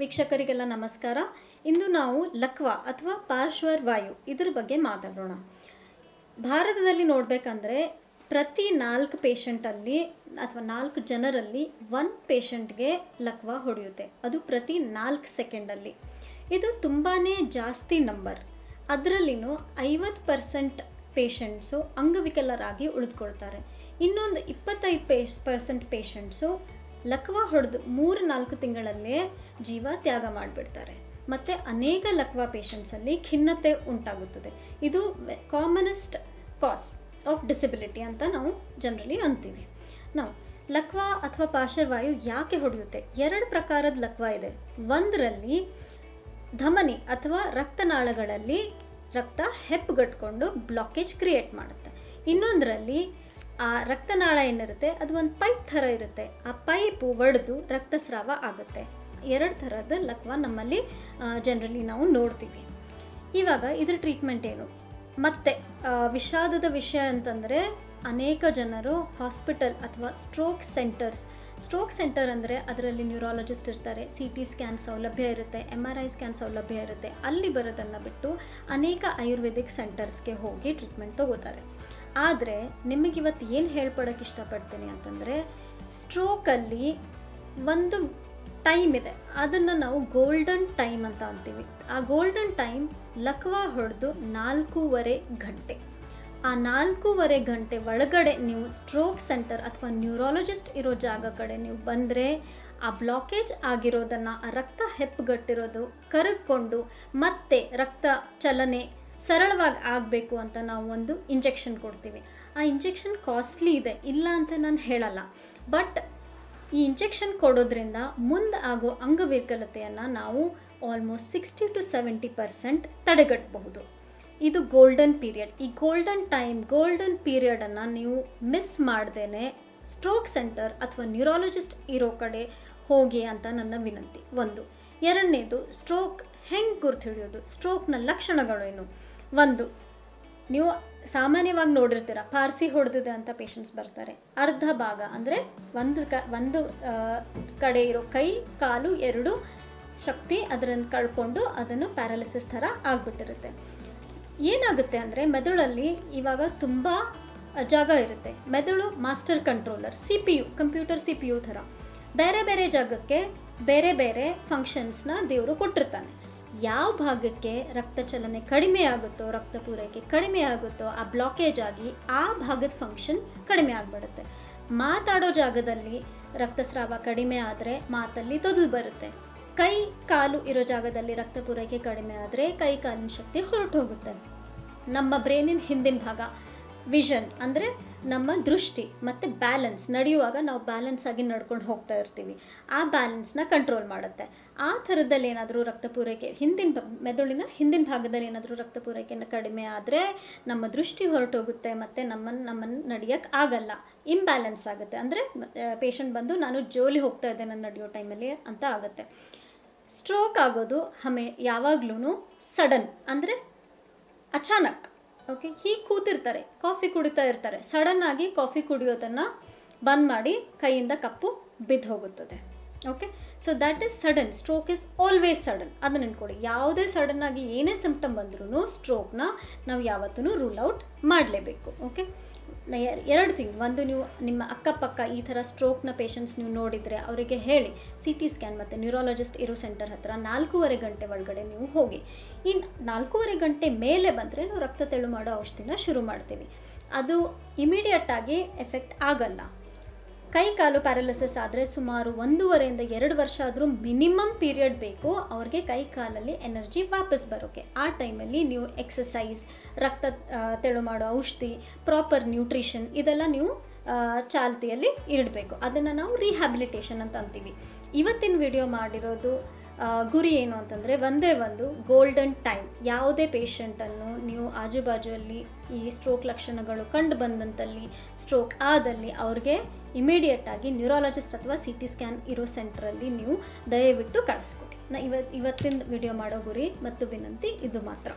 ವೀಕ್ಷಕರಿಗೆಲ್ಲ ನಮಸ್ಕಾರ. ಇಂದು ನಾವು ಲಕ್ವಾ ಅಥವಾ ಪಾರ್ಶ್ವರ್ ವಾಯು ಇದರ ಬಗ್ಗೆ ಮಾತಾಡೋಣ. ಭಾರತದಲ್ಲಿ ನೋಡಬೇಕಂದ್ರೆ ಪ್ರತಿ ನಾಲ್ಕು ಪೇಷಂಟಲ್ಲಿ ಅಥವಾ ನಾಲ್ಕು ಜನರಲ್ಲಿ ಒನ್ ಪೇಷಂಟ್ಗೆ ಲಕ್ವಾ ಹೊಡೆಯುತ್ತೆ. ಅದು ಪ್ರತಿ ನಾಲ್ಕು ಸೆಕೆಂಡಲ್ಲಿ ಇದು ತುಂಬಾ ಜಾಸ್ತಿ ನಂಬರ್ ಅದರಲ್ಲಿನೂ ಐವತ್ತು ಪರ್ಸೆಂಟ್ ಪೇಷಂಟ್ಸು ಅಂಗವಿಕಲರಾಗಿ ಉಳಿದುಕೊಳ್ತಾರೆ. ಇನ್ನೊಂದು ಇಪ್ಪತ್ತೈದು ಪೇಶ್ ಪರ್ಸೆಂಟ್ ಪೇಷಂಟ್ಸು ಲಕ್ವಾ ಹೊಡೆದು ಮೂರು ನಾಲ್ಕು ತಿಂಗಳಲ್ಲೇ ಜೀವ ತ್ಯಾಗ ಮಾಡಿಬಿಡ್ತಾರೆ. ಮತ್ತು ಅನೇಕ ಲಕ್ವಾ ಪೇಷಂಟ್ಸಲ್ಲಿ ಖಿನ್ನತೆ ಉಂಟಾಗುತ್ತದೆ. ಇದು ಕಾಮನೆಸ್ಟ್ ಕಾಸ್ ಆಫ್ ಡಿಸಬಿಲಿಟಿ ಅಂತ ನಾವು ಜನರಲಿ ಅಂತೀವಿ. ನಾವು ಲಕ್ವಾ ಅಥವಾ ಪಾರ್ಶ್ವವಾಯು ಯಾಕೆ ಹೊಡೆಯುತ್ತೆ? ಎರಡು ಪ್ರಕಾರದ ಲಕ್ವಾ ಇದೆ. ಒಂದರಲ್ಲಿ ಧಮನಿ ಅಥವಾ ರಕ್ತನಾಳಗಳಲ್ಲಿ ರಕ್ತ ಹೆಪ್ಪುಗಟ್ಕೊಂಡು ಬ್ಲಾಕೇಜ್ ಕ್ರಿಯೇಟ್ ಮಾಡುತ್ತೆ. ಇನ್ನೊಂದರಲ್ಲಿ ಆ ರಕ್ತನಾಳ ಏನಿರುತ್ತೆ ಅದು ಒಂದು ಪೈಪ್ ಥರ ಇರುತ್ತೆ. ಆ ಪೈಪು ಒಡೆದು ರಕ್ತಸ್ರಾವ ಆಗುತ್ತೆ. ಎರಡು ಥರದ ಲಕ್ವ ನಮ್ಮಲ್ಲಿ ಜನರಲಿ ನಾವು ನೋಡ್ತೀವಿ. ಇವಾಗ ಇದ್ರ ಟ್ರೀಟ್ಮೆಂಟ್ ಏನು? ಮತ್ತೆ ವಿಷಾದದ ವಿಷಯ ಅಂತಂದರೆ ಅನೇಕ ಜನರು ಹಾಸ್ಪಿಟಲ್ ಅಥವಾ ಸ್ಟ್ರೋಕ್ ಸೆಂಟರ್ಸ್ ಸ್ಟ್ರೋಕ್ ಸೆಂಟರ್ ಅಂದರೆ ಅದರಲ್ಲಿ ನ್ಯೂರಾಲಜಿಸ್ಟ್ ಇರ್ತಾರೆ. ಸಿ ಟಿ ಸ್ಕ್ಯಾನ್ ಸೌಲಭ್ಯ ಇರುತ್ತೆ ಎಂ ಆರ್ ಐ ಸ್ಕ್ಯಾನ್ ಸೌಲಭ್ಯ ಇರುತ್ತೆ. ಅಲ್ಲಿ ಬರೋದನ್ನು ಬಿಟ್ಟು ಅನೇಕ ಆಯುರ್ವೇದಿಕ್ ಸೆಂಟರ್ಸ್ಗೆ ಹೋಗಿ ಟ್ರೀಟ್ಮೆಂಟ್ ತಗೋತಾರೆ. ಆದರೆ ನಿಮಗೆ ಇವತ್ತು ಏನು ಹೇಳ್ಕೊಡೋಕೆ ಇಷ್ಟಪಡ್ತೀನಿ ಅಂತಂದರೆ ಸ್ಟ್ರೋಕಲ್ಲಿ ಒಂದು ಟೈಮ್ ಇದೆ. ಅದನ್ನು ನಾವು ಗೋಲ್ಡನ್ ಟೈಮ್ ಅಂತ ಅಂತೀವಿ. ಆ ಗೋಲ್ಡನ್ ಟೈಮ್ ಲಕ್ವಾ ಹೊಡೆದು ನಾಲ್ಕೂವರೆ ಗಂಟೆ. ಆ ನಾಲ್ಕೂವರೆ ಗಂಟೆ ಒಳಗಡೆ ನೀವು ಸ್ಟ್ರೋಕ್ ಸೆಂಟರ್ ಅಥವಾ ನ್ಯೂರಾಲಜಿಸ್ಟ್ ಇರೋ ಜಾಗ ಕಡೆ ನೀವು ಬಂದರೆ ಆ ಬ್ಲಾಕೇಜ್ ಆಗಿರೋದನ್ನು ರಕ್ತ ಹೆಪ್ಪುಗಟ್ಟಿರೋದು ಕರಗ್ಕೊಂಡು ಮತ್ತೆ ರಕ್ತ ಚಲನೆ ಸರಳವಾಗಿ ಆಗಬೇಕು ಅಂತ ನಾವು ಒಂದು ಇಂಜೆಕ್ಷನ್ ಕೊಡ್ತೀವಿ. ಆ ಇಂಜೆಕ್ಷನ್ ಕಾಸ್ಟ್ಲಿ ಇದೆ, ಇಲ್ಲ ಅಂತ ನಾನು ಹೇಳಲ್ಲ. ಬಟ್ ಈ ಇಂಜೆಕ್ಷನ್ ಕೊಡೋದ್ರಿಂದ ಮುಂದೆ ಆಗೋ ಅಂಗವಿಕಲತೆಯನ್ನು ನಾವು almost sixty to seventy percent ತಡೆಗಟ್ಟಬಹುದು ಇದು ಗೋಲ್ಡನ್ ಪೀರಿಯಡ್ ಈ ಗೋಲ್ಡನ್ ಟೈಮ್ ಗೋಲ್ಡನ್ ಪೀರಿಯಡನ್ನು ನೀವು ಮಿಸ್ ಮಾಡ್ದೇ ಸ್ಟ್ರೋಕ್ ಸೆಂಟರ್ ಅಥವಾ ನ್ಯೂರಾಲಜಿಸ್ಟ್ ಇರೋ ಕಡೆ ಹೋಗಿ ಅಂತ ನನ್ನ ವಿನಂತಿ. ಒಂದು. ಎರಡನೇದು ಸ್ಟ್ರೋಕ್ ಹೆಂಗೆ ಗುರ್ತು ಹಿಡಿಯೋದು ಸ್ಟ್ರೋಕ್ನ ಲಕ್ಷಣಗಳೇನು? ಒಂದು, ನೀವು ಸಾಮಾನ್ಯವಾಗಿ ನೋಡಿರ್ತೀರ, ಪಾರ್ಸಿ ಹೊಡೆದಿದೆ ಅಂತ ಪೇಷಂಟ್ಸ್ ಬರ್ತಾರೆ. ಅರ್ಧ ಭಾಗ ಅಂದರೆ ಒಂದು ಕ, ಒಂದು ಕಡೆ ಇರೋ ಕೈ, ಕಾಲು, ಎರಡು ಶಕ್ತಿ ಅದರನ್ನು ಕಳ್ಕೊಂಡು ಅದನ್ನು ಪ್ಯಾರಾಲಿಸಿಸ್ ಥರ ಆಗಿಬಿಟ್ಟಿರುತ್ತೆ. ಏನಾಗುತ್ತೆ ಅಂದರೆ ಮೆದುಳಲ್ಲಿ ಇವಾಗ ತುಂಬ ಜಾಗ ಇರುತ್ತೆ. ಮೆದುಳು master controller C P U computer C P U ಥರ. ಬೇರೆ ಬೇರೆ ಜಾಗಕ್ಕೆ ಬೇರೆ ಬೇರೆ ಫಂಕ್ಷನ್ಸ್ನ ದೇವರು ಕೊಟ್ಟಿರ್ತಾನೆ. ಯಾವ ಭಾಗಕ್ಕೆ ರಕ್ತ ಚಲನೆ ಕಡಿಮೆ ಆಗುತ್ತೋ ರಕ್ತ ಪೂರೈಕೆ ಕಡಿಮೆ ಆಗುತ್ತೋ ಆ ಬ್ಲಾಕೇಜ್ ಆಗಿ ಆ ಭಾಗದ ಫಂಕ್ಷನ್ ಕಡಿಮೆ ಆಗಿಬಿಡುತ್ತೆ. ಮಾತಾಡೋ ಜಾಗದಲ್ಲಿ ರಕ್ತಸ್ರಾವ ಕಡಿಮೆ ಆದರೆ ಮಾತಲ್ಲಿ ತೊದು ಬರುತ್ತೆ. ಕೈ, ಕಾಲು ಇರೋ ಜಾಗದಲ್ಲಿ ರಕ್ತ ಪೂರೈಕೆ ಕಡಿಮೆ ಆದರೆ ಕೈ, ಕಾಲಿನ ಶಕ್ತಿ ಹೊರಟು ಹೋಗುತ್ತೆ ನಮ್ಮ ಬ್ರೈನಿನ ಹಿಂದಿನ ಭಾಗ ವಿಷನ್ ಅಂದರೆ ನಮ್ಮ ದೃಷ್ಟಿ ಮತ್ತು ಬ್ಯಾಲೆನ್ಸ್ ನಡೆಯುವಾಗ ನಾವು ಬ್ಯಾಲೆನ್ಸ್ ಆಗಿ ನಡ್ಕೊಂಡು ಹೋಗ್ತಾ ಇರ್ತೀವಿ. ಆ ಬ್ಯಾಲೆನ್ಸ್ನ ಕಂಟ್ರೋಲ್ ಮಾಡುತ್ತೆ. ಆ ಥರದಲ್ಲಿ ಏನಾದರೂ ರಕ್ತ ಪೂರೈಕೆ ಹಿಂದಿನ ಮೆದುಳಿನ ಹಿಂದಿನ ಭಾಗದಲ್ಲಿ ಏನಾದರೂ ರಕ್ತ ಪೂರೈಕೆನ ಕಡಿಮೆ ಆದರೆ ನಮ್ಮ ದೃಷ್ಟಿ ಹೊರಟೋಗುತ್ತೆ ಮತ್ತು ನಮ್ಮನ್ನು ನಮ್ಮನ್ನು ನಡೆಯೋಕ್ಕೆ ಆಗಲ್ಲ. ಇಂಬ್ಯಾಲೆನ್ಸ್ ಆಗುತ್ತೆ. ಅಂದರೆ ಪೇಷಂಟ್ ಬಂದು ನಾನು ಜೋಲಿ ಹೋಗ್ತಾ ಇದ್ದೇನೆ ನಡೆಯೋ ಟೈಮಲ್ಲಿ ಅಂತ ಆಗುತ್ತೆ. ಸ್ಟ್ರೋಕ್ ಆಗೋದು ಹಮೆ ಯಾವಾಗ್ಲೂ ಸಡನ್ ಅಂದರೆ ಅಚಾನಕ್. ಓಕೆ ಹೀಗೆ ಕೂತಿರ್ತಾರೆ ಕಾಫಿ ಕುಡಿತಾ ಇರ್ತಾರೆ. ಸಡನ್ ಆಗಿ ಕಾಫಿ ಕುಡಿಯೋದನ್ನು ಬಂದ್ ಮಾಡಿ ಕೈಯಿಂದ ಕಪ್ಪು ಬಿದ್ದು ಹೋಗುತ್ತದೆ. Okay so that is sudden stroke is always sudden ಅದನ್ನ ನೆನ್ಕೊಳ್ಳಿ ಯಾವುದೇ ಸಡನ್ ಆಗಿ ಏನೇ ಸಿಂಪ್ಟಮ್ ಬಂದ್ರೂ ಸ್ಟ್ರೋಕ್ನ ನಾವು ಯಾವತ್ತೂ ರೂಲ್ ಔಟ್ ಮಾಡಲೇಬೇಕು. ಓಕೆ ಎರಡು ಥಿಂಗ್ ಒಂದು ನೀವು ನಿಮ್ಮ ಅಕ್ಕಪಕ್ಕ ಈ ಥರ ಸ್ಟ್ರೋಕ್ನ ಪೇಷಂಟ್ಸ್ ನೀವು ನೋಡಿದರೆ ಅವರಿಗೆ ಹೇಳಿ ಸಿ ಟಿ ಸ್ಕ್ಯಾನ್ ಮತ್ತು ನ್ಯೂರಾಲಜಿಸ್ಟ್ ಇರೋ ಸೆಂಟರ್ ಹತ್ತಿರ ನಾಲ್ಕೂವರೆ ಗಂಟೆ ಒಳಗಡೆ ನೀವು ಹೋಗಿ. ಇನ್ನು ನಾಲ್ಕೂವರೆ ಗಂಟೆ ಮೇಲೆ ಬಂದರೆ ನಾವು ರಕ್ತ ತೆಳು ಮಾಡೋ ಔಷಧಿನ ಶುರು ಮಾಡ್ತೀವಿ. ಅದು ಇಮಿಡಿಯೇಟಾಗಿ ಎಫೆಕ್ಟ್ ಆಗಲ್ಲ. ಕೈ ಕಾಲು ಪ್ಯಾರಲಿಸಿಸ್ ಆದರೆ ಸುಮಾರು ಒಂದೂವರೆಯಿಂದ ಎರಡು ವರ್ಷ ಆದರೂ ಮಿನಿಮಮ್ ಪೀರಿಯಡ್ ಬೇಕು. ಅವ್ರಿಗೆ ಕೈ ಕಾಲಲ್ಲಿ ಎನರ್ಜಿ ವಾಪಸ್ ಬರೋಕ್ಕೆ ಆ ಟೈಮಲ್ಲಿ ನೀವು ಎಕ್ಸಸೈಸ್ ರಕ್ತ ತೆಳು ಮಾಡೋ ಔಷಧಿ, ಪ್ರಾಪರ್ ನ್ಯೂಟ್ರಿಷನ್ ಇದೆಲ್ಲ ನೀವು ಚಾಲ್ತಿಯಲ್ಲಿ ಇಡಬೇಕು. ಅದನ್ನು ನಾವು ರಿಹ್ಯಾಬಿಲಿಟೇಷನ್ ಅಂತ ಅಂತೀವಿ. ಇವತ್ತಿನ ವಿಡಿಯೋ ಮಾಡಿರೋದು ಗುರಿ ಏನು ಅಂತಂದರೆ ಒಂದೇ ಒಂದು ಗೋಲ್ಡನ್ ಟೈಮ್. ಯಾವುದೇ ಪೇಷಂಟನ್ನು ನೀವು ಆಜುಬಾಜುಯಲ್ಲಿ ಈ ಸ್ಟ್ರೋಕ್ ಲಕ್ಷಣಗಳು ಕಂಡು ಬಂದಂತಲ್ಲಿ ಸ್ಟ್ರೋಕ್ ಆದಲ್ಲಿ ಅವ್ರಿಗೆ ಇಮಿಡಿಯೇಟ್ ಆಗಿ ನ್ಯೂರಾಲಜಿಸ್ಟ್ ಅಥವಾ ಸಿ ಟಿ ಸ್ಕ್ಯಾನ್ ಇರೋ ಸೆಂಟ್ರಲ್ಲಿ ನೀವು ದಯವಿಟ್ಟು ಕಳಿಸ್ಕೊಡಿ. ನಾ ಇವತ್ತು ಇವತ್ತಿನ ವಿಡಿಯೋ ಮಾಡೋ ಗುರಿ ಮತ್ತು ವಿನಂತಿ ಇದು ಮಾತ್ರ.